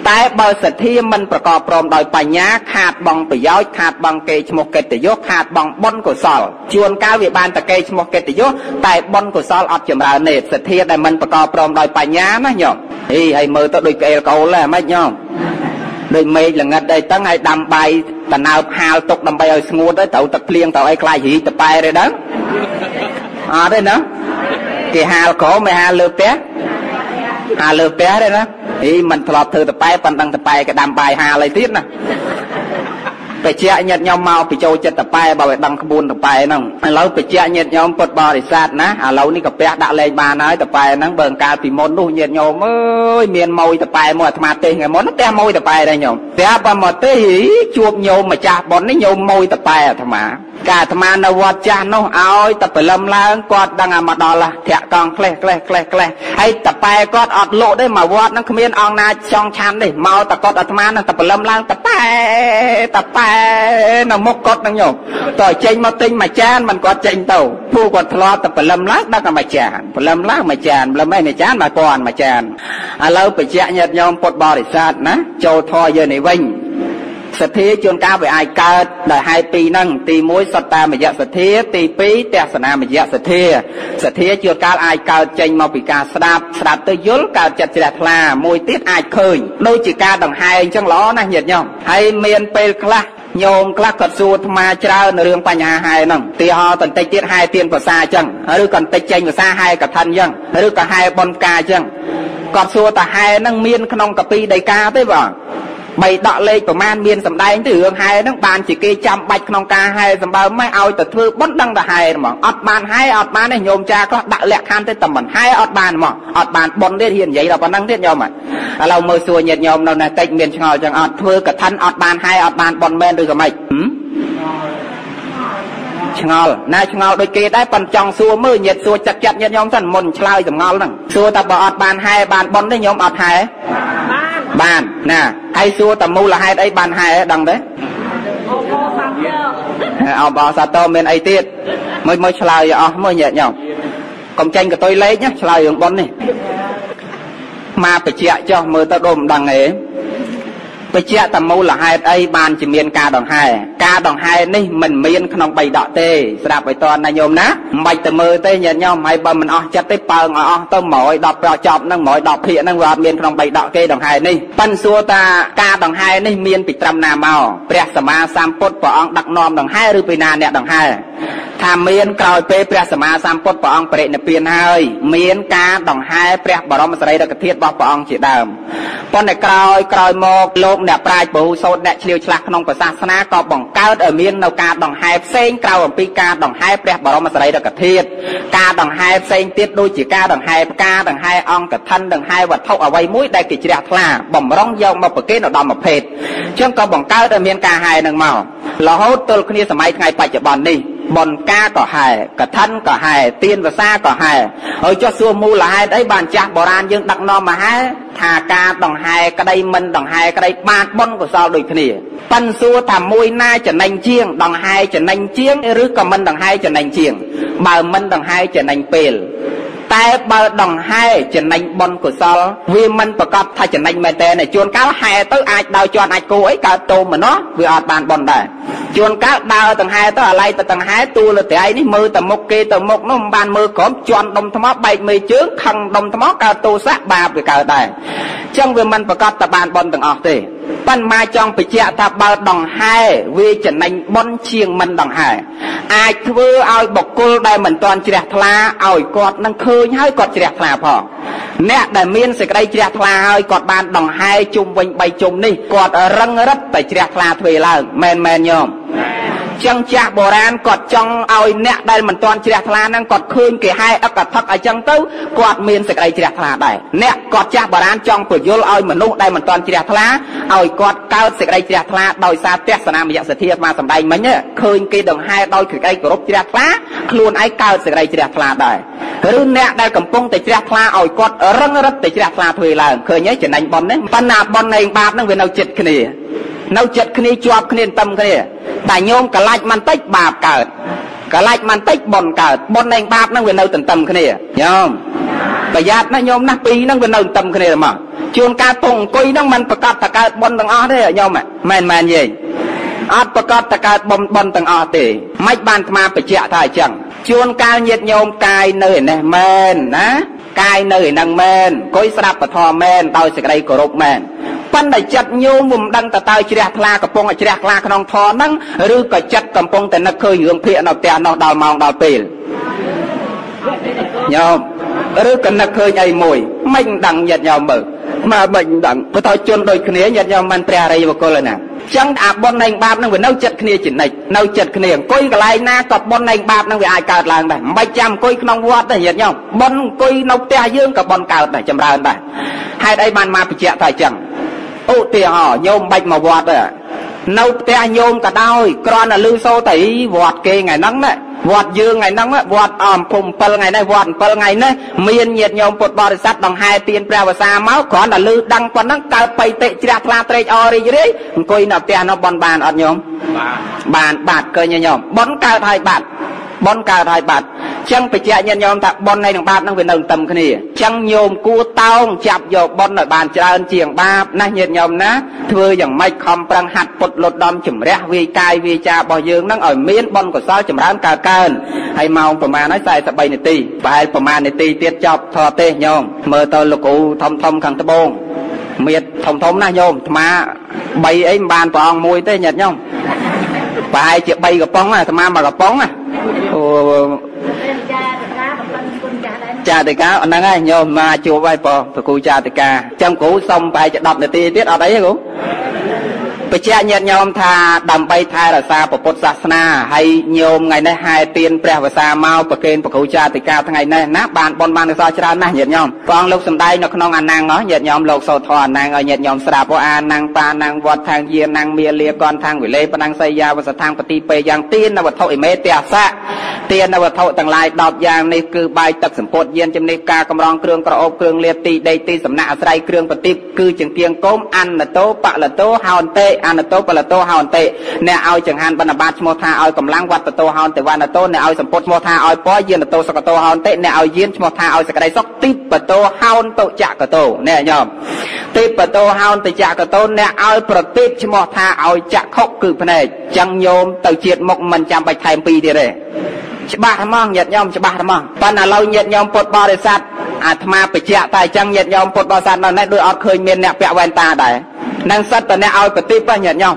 តែបើសទ្ធាមិនប្រកបព្រមដោយបញ្ញា ខាតបង់ប្រយោជន៍ខាតបង់កេរឈ្មោះកិត្តិយសខាតបង់បុណ្យកុសលជួនកាលវាបានតកេរឈ្មោះកិត្តិយសតែបុណ្យកុសលអត់ចម្រើនទេសទ្ធាដែលមិនប្រកបព្រមដោយបញ្ញាណាញោមហីហើយមើលទៅដូចក្អេលកូលហ្នឹងហ្មងញោមដូចមេឃល្ងិតអីតឹងហើយដាំបាយដណើបហាលទុកដើម្បីឲ្យស្ងួតទៅត្រូវទឹកភ្លៀងទៅឲ្យខ្លាចរីកតប៉ែទេដឹងអត់ទេណាគេហាលក្រោមមិនហាលលើផ្ទះហាលលើផ្ទះទេណាអីមិនធ្លាប់ធ្វើតប៉ែប៉ុណ្ណឹងតប៉ែក៏ដាំបាយហាលអីទៀតណា បច្ចៈញាតញោមមកបញ្ចូលចិត្តតប៉ែបើឲ្យដឹងក្បួនតប៉ែហ្នឹងឥឡូវបច្ចៈញាតញោមពុតបរិស័ទណាឥឡូវនេះកាពះដាក់លេងបានហើយតប៉ែហ្នឹងបើកាលពីមុននោះញាតញោមអើយមានម៉ួយតប៉ែមួយអាត្មាទេសថ្ងៃមុនផ្ទះម៉ួយតប៉ែដែរញោមផ្ទះបើមកទេសជួបញោមម្ចាស់ប៉ុននេះញោមម៉ួយតប៉ែអាត្មា កាអាត្មានៅវត្តចាស់នោះឲ្យតែព្រលឹមឡើងគាត់ដឹងអាមកដល់ធាក់កង់ក្លេះក្លេះក្លេះក្លេះហើយតប៉ែគាត់អត់លក់ទេមកវត្តហ្នឹងគ្មានអង្គណាចង់ឆាន់ទេមកតែគាត់អាត្មានឹងតែព្រលឹមឡើងតប៉ែតប៉ែនៅមុខគាត់ហ្នឹងញោមតើចេញមកទិញមួយចានមិនគាត់ចេញទៅពូគាត់ធ្លាប់តែព្រលឹមឡើងដឹកតែមួយចានព្រលឹមឡើងមួយចានព្រលឹមឯមួយចានមកគាត់មួយចានឥឡូវបញ្ជាក់ញាតិញោមពុទ្ធបរិស័ទណាចូលធរយើងនេះវិញ សទ្ធាជួនកាលវាអាចកើតដោយហេតុពីរហ្នឹងទី1សត្តាមយៈសទ្ធាទី2ទស្សនាមយៈសទ្ធាសទ្ធាជួនកាលអាចកើតចេញមកពីការស្ដាប់ស្ដាប់ទៅយល់កើតចិត្តជ្រះថ្លាមួយទៀតអាចឃើញដូចជាការដង្ហែអញ្ចឹងល្អណាស់ញាតិញោមហើយមានពេលខ្លះញោមខ្លះគាត់សួរអាត្មាច្រើនរឿងបញ្ហាហែហ្នឹងទីហោតន្តិចទៀតហែទៀនភាសាអញ្ចឹងឬក៏បន្តិចចេញភាសាហែកឋិនអញ្ចឹងឬក៏ហែបនផ្កាអញ្ចឹងគាត់សួរតាហែហ្នឹងមានក្នុងកពីដីកាទេបង បបីដកលេខប្រមាណមានសម្ដែងទៅរឿងហែហ្នឹងបានជាគេចាំបាច់ក្នុងការហែសម្បើម៉េចឲ្យទៅធ្វើបន់ដឹងតែហែហ្មងអត់បានហែអត់បានទេញោមចាខ្លះដាក់លក្ខខណ្ឌទៅតែមិនហែអត់បានហ្មងអត់បានបន់ទៀតហ៊ាននិយាយដល់ប៉ុណ្ណឹងទៀតញោមឥឡូវមើលសួរញាតិញោមនៅណាតិចមានឆ្ងល់ចឹងអត់ធ្វើកឋិនអត់បានហែអត់បានបន់មែនឬក៏ម៉េចឆ្ងល់ណាឆ្ងល់ដូចគេដែរប៉ុនចង់សួរមើលញាតសួរចិត្តចិត្តញាតញោមសិនមុនឆ្លើយចម្ងល់ហ្នឹងសួរតែបើអត់បានហែបានប៉ុនទេញោមអត់ហែបាន ណាហើយសួរតែមូលហេតុអីបានហែដឹងទេអបអសាទរមានអីទៀតមើលមើលឆ្លើយអស់មើលញាតញោមកុំចាញ់កតុយលេខណាឆ្លើយរឿងប៉ុននេះមកបច្ចៈចុះមើលទៅដូចមិនដឹងទេ បញ្ជាក់តមូលហេតុអីបានជាមានការដង្ហែការដង្ហែនេះមិនមានក្នុងបីដកទេស្ដាប់ឲ្យតណាញោមណាមិនបាច់ទៅមើលទេញាតិញោមហើយបើមិនអស់ចិត្តទេបើងឲ្យអស់ទៅ110ប្រចប់ហ្នឹង110ភាគហ្នឹងវាអត់មានក្នុងបីដកគេដង្ហែនេះប៉ិនសួរតាការដង្ហែនេះមានពីត្រឹមណាមកព្រះសម្មាសម្ពុទ្ធព្រះអង្គដឹកនាំដង្ហែឬពីណាអ្នកដង្ហែថាមានក្រោយពេលព្រះសម្មាសម្ពុទ្ធព្រះអង្គបរិនិព្វានហើយមានការដង្ហែព្រះបរមសារីរិកធាតុរបស់ព្រះអង្គជាដើមប៉ុន្តែក្រោយក្រោយមកលោកអ្នកប្រាជ្ញពហុសោតអ្នកឆ្លៀវឆ្លាស់ក្នុងព្រះសាសនាក៏បង្កើតឲ្យមាននៅការដង្ហែផ្សេងក្រៅអំពីការដង្ហែព្រះបរមសារីរិកធាតុការដង្ហែផ្សេងទៀតដូចជាការដង្ហែផ្កាដង្ហែអង្គកឋិនដង្ហែវត្ថុអ្វីមួយដែលគេជ្រះថ្លាបំរុងយកមកប្រគេនឧត្តមភេទអញ្ចឹងក៏បង្កើតឲ្យមានការហែនឹងមករហូតទល់គ្នាសម័យថ្ងៃបច្ចុប្បន្ននេះបនការក៏ហែកឋិនក៏ហែទានវសាក៏ហែហើយចុះសួរមូលហេតុអីបានចាស់បុរាណយើងដឹកនាំមកហែថាការដង្ហែក្តីមិនដង្ហែក្តីបានបនកុសលដូចគ្នាប៉ិនសួរថាមួយណាចំណេញជាង ដង្ហែចំណេញជាង ឬក៏មិនដង្ហែចំណេញជាង បើមិនដង្ហែចំណេញពេល តែបើដង្ហែចំណេញបនកុសល វាមិនប្រកបថាចំណេញមែនតើជួនកាលហែទៅអាចដោយជន់អាចគោអីកើតតោមម្នោះវាអត់បានបនដែរជួនកាលដើរដង្ហែទៅអាឡ័យទៅដង្ហែទូលត្រៃនេះមើលទៅមុខគេទៅមុខនោះមិនបានមើលក្រោមជន់ដុំថ្មបែកមេជើងខឹងដុំថ្មកើតទោសៈបាបវាកើតដែរអញ្ចឹងវាមិនប្រកបតែបានបនទាំងអស់ទេ ប៉ុន្តែចង់បញ្ជាក់ថាបើដង្ហែវាចំណេញបនជាងមិនដង្ហែអាចធ្វើឲ្យបុគ្គលដែលមិនទាន់ជ្រះថ្លាឲ្យគាត់នឹងឃើញហើយគាត់ជ្រះថ្លាផងអ្នកដែលមានសេចក្តីជ្រះថ្លាហើយគាត់បានដង្ហែជុំវិញ3ជុំនេះគាត់រឹងរិតតែជ្រះថ្លាទ្វេឡើងមែនមែនញោម ចឹងចាស់បុរាណគាត់ចង់ឲ្យអ្នកដែលមិនទាន់ជ្រះថ្លាហ្នឹងគាត់ឃើញគេហែអកថឹកអញ្ចឹងទៅគាត់មានសេចក្តីជ្រះថ្លាដែរអ្នកគាត់ចាស់បុរាណចង់ពយល់ឲ្យមនុស្សដែលមិនទាន់ជ្រះថ្លាឲ្យគាត់កើតសេចក្តីជ្រះថ្លាដោយសារទស្សនាមយសធាមកសម្ដែងមិញឃើញគេដង្ហែដោយសេចក្តីគោរពជ្រះថ្លាខ្លួនឯងកើតសេចក្តីជ្រះថ្លាដែរឬអ្នកដែលកំពុងតែជ្រះថ្លាឲ្យគាត់រឹងរឹតតែជ្រះថ្លាធ្វើឡើងឃើញទេចំណេញប៉ុននេះប៉ុន្តែប៉ុននៃបាបហ្នឹងវានៅចិត្តគ្នា នៅចិត្តគ្នាជាប់គ្នាតឹមគ្នាតែញោមកលាច់មិនតិចបាបកើតកលាច់មិនតិចបុណ្យកើតបុណ្យនិងបាបហ្នឹងវានៅទន្ទឹមគ្នាញោមប្រយ័ត្នណាញោមណាពីរហ្នឹងវានៅទន្ទឹមគ្នាមកជួនកាលពងអង្គុយហ្នឹងมันប្រកាសតកើតបុណ្យទាំងអស់ទេញោមមែនមែនយេអត់ប្រកាសតកើតបុណ្យបុណ្យទាំងអស់ទេមិនបានអាត្មាបញ្ជាក់ថាអញ្ចឹងជួនកាលញាតញោមកាយនៅឯនេះមែនណាកាយនៅឯហ្នឹងមែនអង្គុយស្ដាប់ពធមែនដោយសេចក្តីគោរពមែន ប៉ុន្តែចិត្តញោមមិនដឹងតើតើជ្រះថ្លាកំពុងជ្រះថ្លាក្នុងធម៌ហ្នឹងឬក៏ចិត្តកំពុងតែនឹកឃើញរឿងភាកនៅផ្ទះនោះដល់ម៉ោងដល់ពេលញោមឬក៏នឹកឃើញអីមួយមិនដឹងញាតញោមមើលមកមិនដឹងបើតើជន់ដូចគ្នាញាតញោមមិនព្រះអរិយបុគ្គលណាចឹងអាបុណ្យនៃបាបនឹងវានៅចិត្តគ្នាជានិច្ចនៅចិត្តគ្នាអង្គុយកន្លែងណាក៏បុណ្យនៃបាបនឹងវាអាចកើតឡើងដែរមិនបាច់ចាំអង្គុយក្នុងវត្តទេញាតិញោមបុណ្យអង្គុយនៅផ្ទះយើងក៏បុណ្យកើតដែរចម្រើនដែរហេតុអីបានមកបញ្ជាក់ថាអញ្ចឹង ឧទាហរណ៍ញោមបាច់មកវត្តទេនៅផ្ទះញោមក៏ដោយគ្រាន់តែលឺសូរតែវត្តគេថ្ងៃហ្នឹងណាវត្តយើងថ្ងៃហ្នឹងវត្តអំភុំ7ថ្ងៃនេះវត្ត7ថ្ងៃនេះមានញាតិញោមពុទ្ធបរិស័ទដង្ហែទៀនព្រះវសាមកគ្រាន់តែលឺដឹងប៉ុណ្ណឹងកើតបៃតិជ្រះថ្លាត្រេកអររីករាយអង្គុយនៅផ្ទះនោះបនបានអត់ញោមបានបានឃើញញោមបនកើតហើយបាត់បនកើតហើយបាត់ ចឹងបញ្ជាក់ញាតិញោមថាបននៃនឹងបាបនឹងវានៅតឹមគ្នាចឹងញោមគួរតោងចាប់យកបនឲ្យបានច្រើនជាងបាបណាញាតិញោមណាធ្វើយ៉ាងម៉េចខំប្រឹងហាត់ពុតលត់ដំជំរះវាកាយវាចារបស់យើងនឹងឲ្យមានបនកុសលចម្រើនកើតកើនហើយម៉ោងប្រហែលហើយ43នាទីប្រហែលប្រហែលនាទីទៀតចប់ធរទេសញោមមើលទៅលោកគ្រូធំធំខាងត្បូងមៀតធំធំណាស់ញោមអាត្មា3អីមិនបានព្រះអង្គមួយទេញាតិញោមប្រហែលជា3កំប៉ុងអាត្មាមកកំប៉ុងណាអូ ចាតិកាហ្នឹងហើយញោមមកជួបហើយបងប្រគូចាតិកាចាំគ្រូសុំប្រហែលជា10នាទីទៀតអត់អីទេគ្រូ បញ្ជាក់ញាតិញោមថាដើម្បីថែរក្សាពុទ្ធសាសនាហើយញោមថ្ងៃនេះហែទៀនព្រះវសាមកប្រគេនប្រគូចាតិកាថ្ងៃនេះណាបានបនបានសោច្រើនណាស់ញាតិញោមព្រះអង្គលោកសំដែងនៅក្នុងអាណាំងញាតិញោមលោកសោធរអាណាំងឲ្យញាតិញោមស្ដាប់អាណាំងបាណាំងវត្តខាងយាណាំងមាលាកនខាងវិលេបណាំងសៃយាវសថាងបទីពេយ៉ាងទៀននៅវត្ថុអេមេទេអស័កទៀននៅវត្ថុទាំងឡាយ10យ៉ាងនេះគឺបាយទឹកសម្ពុតយានជំនិះការកម្រងគ្រឿងក្រអូបគ្រឿងលាបទីដីទីសំណាក់អាស្រ័យគ្រឿងប្រទីបគឺចង្គៀងគោមអន្តតោបលតោហោនតេអនតោបលតោហោនតេអ្នកឲ្យចង្ហាន់បណ្ឌបាតឈ្មោះថាឲ្យកម្លាំងវត្តតោហោនទេវនតោអ្នកឲ្យសម្ពុតឈ្មោះថាឲ្យពយានតោសកតោហោនតេអ្នកឲ្យយានឈ្មោះថាឲ្យសក្តីសុខទីបតោហោនតុចកតោអ្នកញោមទីបតោហោនតុចកតោអ្នកឲ្យប្រទីបឈ្មោះថាឲ្យចក្ខុគឺភ្នែកចឹងញោមទៅជាតិមុខមិនចាំបាច់ថែមពីទៀតទេច្បាស់ហ្មងញាតិញោមច្បាស់ហ្មងប៉ុន្តែឥឡូវញាតិញោមពុទ្ធបរិស័ទអាត្មាបញ្ជាក់តែអញ្ចឹងញាតិញោមពុទ្ធបរិស័ទនៅនេះដូចអត់ឃើញមានអ្នកពាក់វ៉ែនតាដែរ នឹងសិតតអ្នកឲ្យប្រទីបញាតិញោម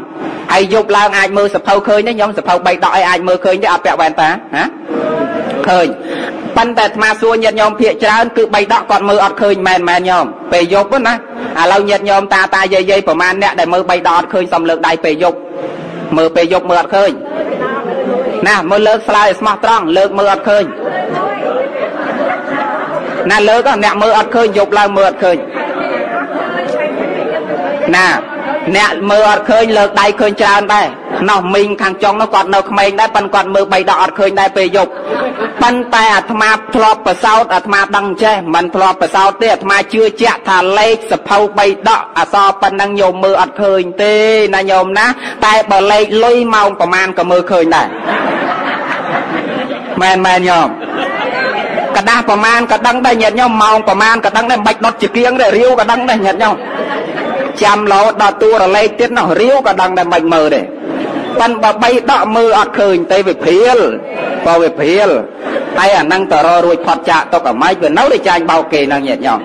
ហើយយប់ឡើងអាចមើលសភៅឃើញទេញោមសភៅ3ដកអីអាចមើលឃើញទេអត់ពាក់វ៉ែនតាណាឃើញប៉ុន្តែអាត្មាសួរញាតិញោមភាកច្រើនគឺ3ដកគាត់មើលអត់ឃើញមែនមែនញោមពេលយប់ណាឥឡូវញាតិញោមតាតាយាយយាយប្រហែលអ្នកដែលមើល3ដកអត់ឃើញសំលើកដៃពេលយប់មើលពេលយប់មើលអត់ឃើញណាមើលលើកស្លាយស្មោះត្រង់លើកមើលអត់ឃើញណាលើកអ្នកមើលអត់ឃើញយប់ឡើងមើលអត់ឃើញ ណាអ្នកមើលអត់ឃើញលើកដៃឃើញច្រើនដែរនោះមីងខាងចុងនោះគាត់នៅក្មេងដែរប៉ិនគាត់មើលបីដកអត់ឃើញដែរពេលយប់ប៉ុន្តែអាត្មាធ្លាប់ប្រសោតអាត្មាដឹងចេះមិនធ្លាប់ប្រសោតទេអាត្មាជឿជាក់ថាលេខសភៅបីដកអសរប៉ុណ្ណឹងញោមមើលអត់ឃើញទេណាញោមណាតែបើលេខលុយម៉ោងប្រមាណក៏មើលឃើញដែរមែនមែនញោមកដាស់ប្រមាណក៏ដឹងដែរញាតិញោមម៉ោងប្រមាណក៏ដឹងដែរមិនបាច់ដុតជាគៀងទេរាវក៏ដឹងដែរញាតិញោម ចាំរហូតដល់តួរលេខទៀតនោះរាវក៏ដឹងដែរមិនមើលទេប៉ិនបើបីដកមើលអត់ឃើញទេវិព្រាលបើវិព្រាលតែអានឹងតររួចផុតចាកទុកអាម៉េចវានៅតែចាញ់បោកគេនឹងញាតិញោម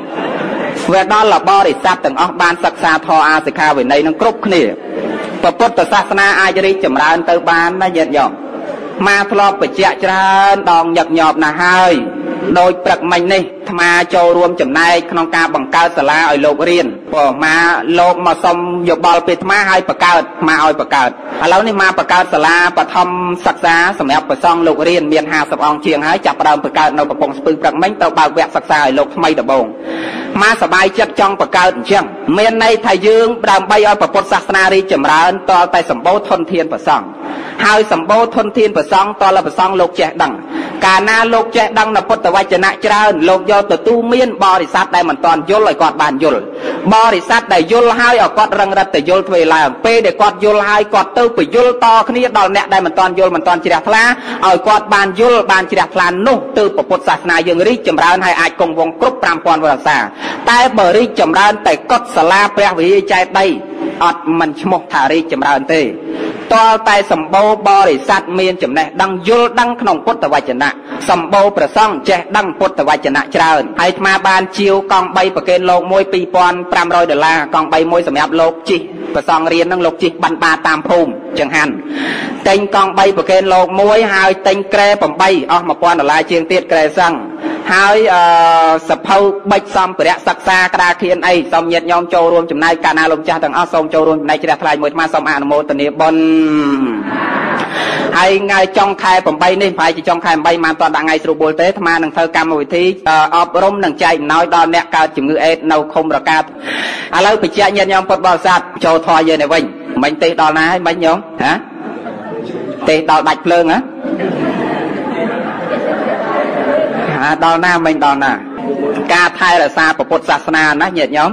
វាដល់លបរិស័ទទាំងអស់បានសិក្សាធម៌អាសិក្ខាវិន័យនឹងគ្រប់គ្នាពុទ្ធសាសនាអាចរីកចម្រើនទៅបានណាញាតិញោមមកធ្លាប់បញ្ជាក់ច្រើនដងញឹកញាប់ណាស់ហើយដោយព្រឹកមិញនេះអាត្មាចូលរួមចំណែកក្នុងការបង្កើតសាលាឲ្យលោករៀន ព្រោះមកលោកមកសុំយោបល់ពីអាត្មាឲ្យបង្កើតមកឲ្យបង្កើតឥឡូវនេះមកបង្កើតសាលាបឋមសិក្សាសម្រាប់ប្រសង់លោករៀនមាន50អង្គជាងហើយចាប់ផ្ដើមបង្កើតនៅកំពង់ស្ពឺព្រឹកមិញទៅបើកវគ្គសិក្សាឲ្យលោកថ្មីដំបូងមកសบายចិត្តចង់បង្កើតអញ្ចឹងមានន័យថាយើងដើម្បីឲ្យពុទ្ធសាសនារីកចម្រើនតលតែសម្បូរធនធានប្រសង់ ហើយសម្បូរធនធានប្រសងតលប្រសងលោកចេះដឹងកាលណាលោកចេះដឹងនៅពុទ្ធវចនៈច្រើនលោកយកទៅទូមានបរិស័ទដែលមិនតាន់យល់ឲ្យគាត់បានយល់បរិស័ទដែលយល់ហើយឲ្យគាត់រឹងរិតទៅយល់ធ្វើឡើងពេលដែលគាត់យល់ហើយគាត់ទៅពយល់តគ្នាដល់អ្នកដែលមិនតាន់យល់មិនតាន់ជ្រះថ្លាឲ្យគាត់បានយល់បានជ្រះថ្លានោះទើបពុទ្ធសាសនាយើងរីកចម្រើនហើយអាចគង់វង្សគ្រប់5000វរសាតែបើរីកចម្រើនតែកត់សាលាព្រះវិហារចែកដីអត់មិនឈ្មោះថារីកចម្រើនទេ តលតែសម្បូរបរិស័ទមានចំណេះដឹងយល់ដឹងក្នុងពុទ្ធវចនៈសម្បូរប្រសង់ចេះដឹងពុទ្ធវចនៈច្រើនហើយអាបានជាវកង់3ប្រកេនលោកមួយ2500ដុល្លារកង់3មួយសម្រាប់លោកជិះ ប្រសង់រៀននឹងលោកជិះបានបាតាមភូមិចង្ហាន់ទិញកង់3ប្រកេនលោកមួយហើយទិញក្រែ8អស់1000ដុល្លារជាងទៀតក្រែសឹងហើយអឺសភៅបិចសម្ភារៈសិក្សាក្តារខៀនអីសូមញាតញោមចូលរួមចំណាយកាលណាលោកចាស់ទាំងអស់សូមចូលរួមចំណែកជ្រះថ្លៃមួយអាសូមអនុមោទនាបុណ្យ ហើយថ្ងៃចុងខែ8នេះប្រហែលជាចុងខែ8បានតដាក់ថ្ងៃស្រួលបុលទេអាត្មានឹងធ្វើកម្មវិធីអប់រំនិងចែកអំណោយដល់អ្នកកើតជំងឺអេដនៅឃុំរកាឥឡូវបញ្ជាក់ញាតិញោមពុទ្ធបរិស័ទចូលធម៌យើងនេះវិញមិញទេដល់ណាហើយមិញញោមហ៎ទេដល់ដាច់ភ្លើងហ៎ដល់ណាមិញដល់ណា ការថែរក្សាពុទ្ធសាសនាណាញាតិញោម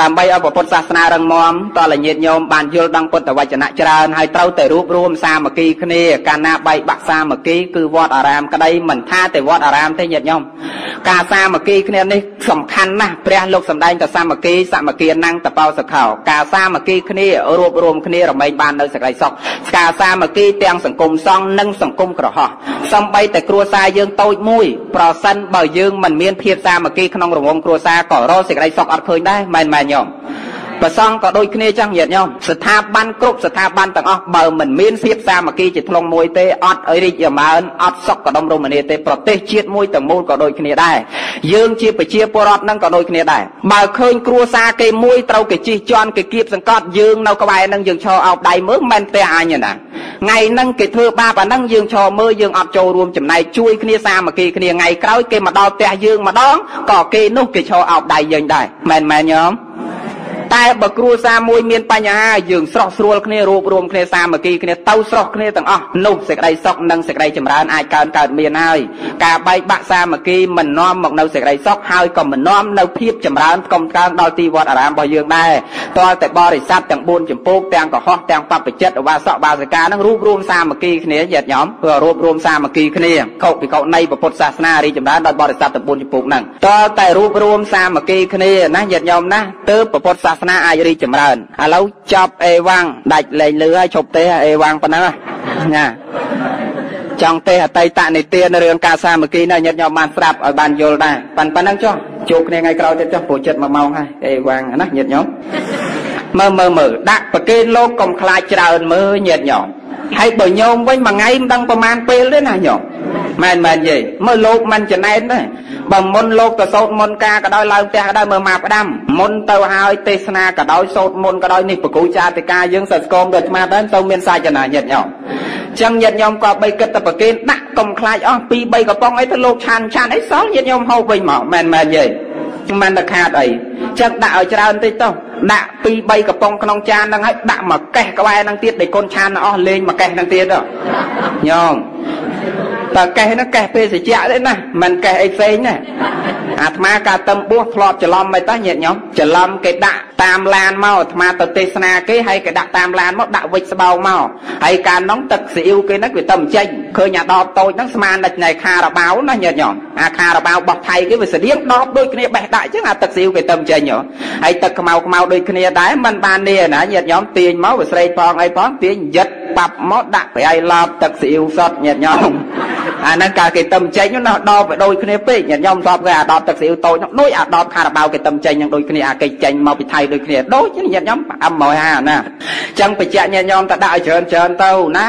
ដើម្បីឲ្យពុទ្ធសាសនារឹងមាំតលញាតិញោមបានយល់ដឹងពុទ្ធវចនៈច្រើនហើយត្រូវតែរួបរวมសាមគ្គីគ្នាកាលណាបែកបាក់សាមគ្គីគឺវត្តអារាមក្តីមិនថាតែវត្តអារាមទេញាតិញោម ការសាមគ្គីគ្នានេះសំខាន់ណាស់ព្រះលោកសម្ដែងទៅសាមគ្គីសាមគ្គីណាំងតបោសខោការសាមគ្គីគ្នារួបរวมគ្នារមែងបាននៅសេចក្តីសុខការសាមគ្គីទាំងសង្គមសង្ឃនិងសង្គមក្រហោះសំបីតែគ្រួសារយើងតូចមួយប្រសិនបើយើងមិនមានភាពសាមគ្គីក្នុងរង្វង់គ្រួសារក៏រកសេចក្តីសុខអត់ឃើញដែរមែនមែនញោម ប្រសង់ក៏ដូចគ្នាចឹងញាតិញោមស្ថាប័នគ្រប់ស្ថាប័នទាំងអស់បើមិនមានភាពសាមគ្គីជាធ្លុងមួយទេអត់រីកចម្រើនអត់សុខកដំរមនាទេប្រទេសជាតិមួយទាំងមូលក៏ដូចគ្នាដែរយើងជាប្រជាពលរដ្ឋនឹងក៏ដូចគ្នាដែរបើឃើញគ្រួសារគេមួយត្រូវគេជិះជាន់គេគៀបសង្កត់យើងនៅក្បែរនឹងយើងឈរអោបដៃមើលមិនផ្ទះអញណាថ្ងៃហ្នឹងគេធ្វើបាបអាហ្នឹងយើងឈរមើលយើងអត់ចូលរួមចំណែកជួយគ្នាសាមគ្គីគ្នាថ្ងៃក្រោយគេមកដល់ផ្ទះយើងម្ដងក៏គេនោះគេឈរអោបដៃយើងដែរមែនមែនញោម តែបើគ្រួសារមួយមានបញ្ហាយើងស្រស់ស្រួលគ្នារួបរวมគ្នាសាមគ្គីគ្នាទៅស្រស់គ្នាទាំងអស់នោះសេចក្តីសុខនិងសេចក្តីចម្រើនអាចកើតកើតមានហើយការបែកបាក់សាមគ្គីមិននាំមកនៅសេចក្តីសុខហើយក៏មិននាំនៅភាពចម្រើនផ្កំកើងដល់ទីវត្តអារាមរបស់យើងដែរតើតែបរិស័ទទាំង4ចម្ពោះទាំងកុហកទាំងបព្វជិតឧបាសកបាសិកានឹងរួបរวมសាមគ្គីគ្នាញាតិញោមគឺរួបរวมសាមគ្គីគ្នាខុសពីកុនៃពុទ្ធសាសនារីចម្រើនដោយបរិស័ទទាំង4ចម្ពោះហ្នឹងតើតែរួបរวมសាមគ្គីគ្នាណាញាតិញោមណាទើបពុទ្ធសាស នាអាចរីកចម្រើនឥឡូវចប់អេវ៉ាំងដាច់លែងលឺហើយឈប់ទេអេវ៉ាំងប៉ុណ្ណឹងណាចង់ទេអតីតនិទានរឿងការសាមគ្គីណាញាតិញោមបានស្ដាប់ឲ្យបានយល់ដែរប៉ិនប៉ុណ្ណឹងចុះជួបគ្នាថ្ងៃក្រោយទៀតចុះព្រោះចិត្ត1ម៉ោងហើយអេវ៉ាំងណាញាតិញោមមើលមើលមើលដាក់ប្រគេនលោកកុំខ្លាចច្រើនមើលញាតិញោម ហើយបើញោមវិញមួយថ្ងៃមិនដឹងប្រហែលពេលទេណាញោមមែនមែននិយាយមើលលោកមិនចំណែនទេបើមុនលោកទៅសោតមុនការក៏ដោយឡើងផ្ទះក៏ដោយមើលមកផ្ដាំមុនទៅហើយទេសនាក៏ដោយសោតមុនក៏ដោយនេះបកគូចាតិកាយើងសិតស្គមទៅអាត្មាដែរទៅមានសាច់ណាញាតញោមចឹងញាតញោមក៏បីគិតទៅប្រគេនដាក់កុំខ្លាចអស់2 3កំប៉ុងអីទៅលោកឆានឆានអីសោះញាតញោមហូបវិញមកមែនមែននិយាយ មិនទៅខាតអីចឹងដាក់ឲ្យច្រើនតិចទៅដាក់2 3កំប៉ុងក្នុងចានហ្នឹងហើយដាក់មួយកេះក្បែរហ្នឹងទៀតដែលកូនឆានអស់លេងមួយកេះហ្នឹងទៀតញោម តើកេះហ្នឹងកេះពេលត្រជាក់ទេណាមិនកេះអីផ្សេងណាអាត្មាកាលតឹមបួសធ្លាប់ច្រឡំមិនតោះញាតិញោមច្រឡំគេដាក់តាមឡានមកអាត្មាទៅទេសនាគេហើយគេដាក់តាមឡានមកដាក់វិចស្បោងមកហើយកាលនោះទឹកស៊ីអ៊ីវគេហ្នឹងវាទៅចេញឃើញអាដបតូចហ្នឹងស្មានតែនៃខារ៉ាបាវណាញាតិញោមអាខារ៉ាបាវរបស់ថៃគេវាស្តៀងដបដូចគ្នាបេះដាក់អញ្ចឹងអាទឹកស៊ីអ៊ីវគេទៅចេញហើយទឹកខ្មៅខ្មៅដូចគ្នាដែរมันបាននេះណាញាតិញោមទាញមកវាស្រេកផងអីផងទាញយិតបាប់មកដាក់ប្រៃឡប់ទឹកស៊ីអ៊ីវសតញាតិញោម អាហ្នឹងកាលគេទៅចេញណាដបវាដូចគ្នាពេកញាតិញោមស្បគេអាដបទឹកស៊ីអ៊ីវតូចនោះដូចអាដបខារ៉ាបាវគេទៅចេញនឹងដូចគ្នាអាគេចេញមកពីថៃដូចគ្នាដូចញាតិញោមអឹមមកហាណាអញ្ចឹងបច្ចៈញាតិញោមតដាក់ឲ្យច្រើនច្រើនទៅណា